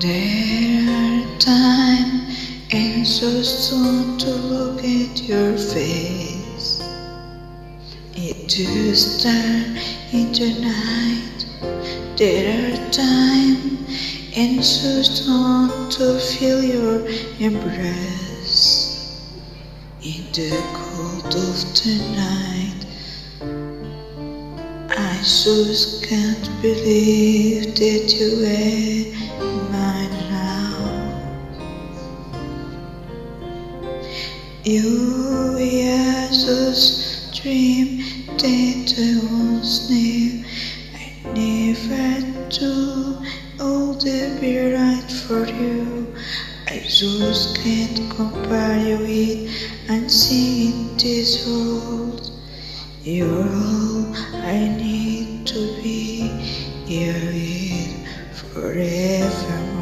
There are times and so soon to look at your face. It to stare into night. There are times and so soon to feel your embrace. In the cold of the night, I just can't believe that you were You Jesus dream that I was near. I never do all the be right for you. I just can't compare you with and seeing this world. You're all I need to be. Here with forever.